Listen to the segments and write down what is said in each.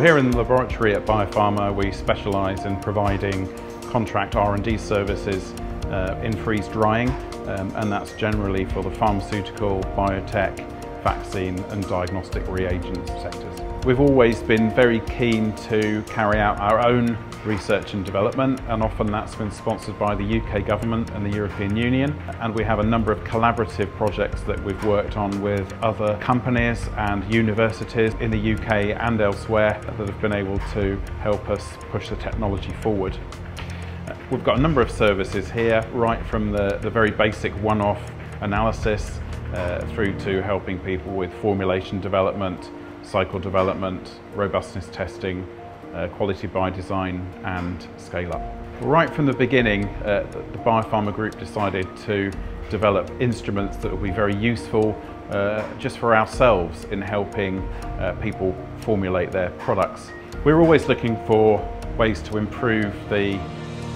Here in the laboratory at Biopharma, we specialise in providing contract R&D services uh, in freeze drying, um, and that's generally for the pharmaceutical, biotech, vaccine and diagnostic reagents sectors. We've always been very keen to carry out our own research and development and often that's been sponsored by the UK government and the European Union and we have a number of collaborative projects that we've worked on with other companies and universities in the UK and elsewhere that have been able to help us push the technology forward. We've got a number of services here, right from the, the very basic one-off analysis uh, through to helping people with formulation development, cycle development, robustness testing, uh, quality by design and scale up. Right from the beginning, uh, the Biopharma Group decided to develop instruments that will be very useful uh, just for ourselves in helping uh, people formulate their products. We're always looking for ways to improve the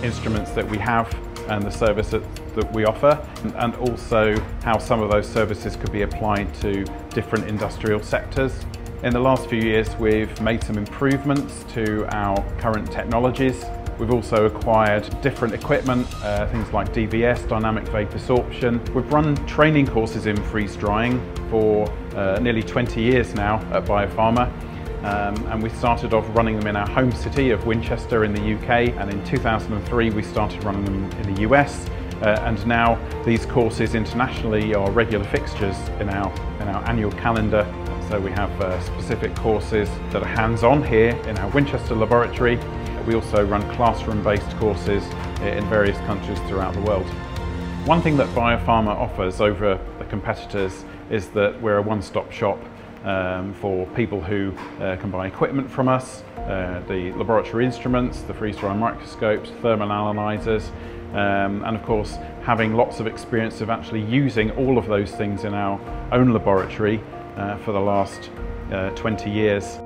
instruments that we have and the services that we offer and also how some of those services could be applied to different industrial sectors. In the last few years we've made some improvements to our current technologies. We've also acquired different equipment, uh, things like DVS, dynamic vapor sorption. We've run training courses in freeze drying for uh, nearly 20 years now at Biopharma um, and we started off running them in our home city of Winchester in the UK and in 2003 we started running them in the US uh, and now these courses internationally are regular fixtures in our, in our annual calendar so we have uh, specific courses that are hands-on here in our Winchester laboratory. We also run classroom-based courses in various countries throughout the world. One thing that Biopharma offers over the competitors is that we're a one-stop shop um, for people who uh, can buy equipment from us, uh, the laboratory instruments, the freeze-drying microscopes, thermal analyzers, um, and of course having lots of experience of actually using all of those things in our own laboratory uh, for the last uh, 20 years.